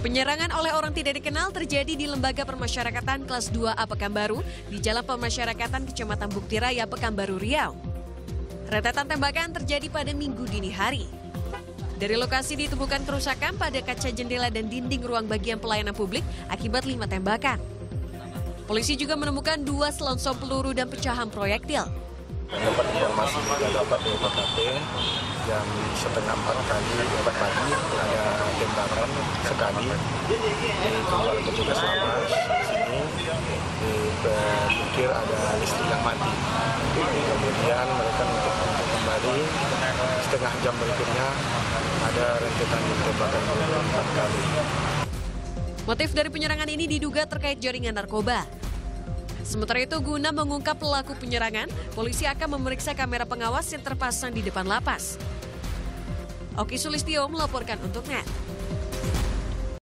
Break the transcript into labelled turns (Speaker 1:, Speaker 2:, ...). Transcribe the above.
Speaker 1: Penyerangan oleh orang tidak dikenal terjadi di Lembaga Permasyarakatan kelas 2A Pekanbaru di Jalan Pemasyarakatan Kecamatan Bukti Raya Pekanbaru Riau. Rentetan tembakan terjadi pada minggu dini hari. Dari lokasi ditemukan kerusakan pada kaca jendela dan dinding ruang bagian pelayanan publik akibat lima tembakan. Polisi juga menemukan dua selongsong peluru dan pecahan proyektil.
Speaker 2: Dapat informasi dapat jam setengah empat kali empat pagi ada sekali tempat petugas lapas sini dipikir ada listrik yang mati. Kemudian mereka untuk kembali setengah jam berikutnya ada rentetan tembakan peluru empat kali.
Speaker 1: Motif dari penyerangan ini diduga terkait jaringan narkoba. Sementara itu, guna mengungkap pelaku penyerangan, polisi akan memeriksa kamera pengawas yang terpasang di depan lapas. Oki Sulistio melaporkan untuk NET.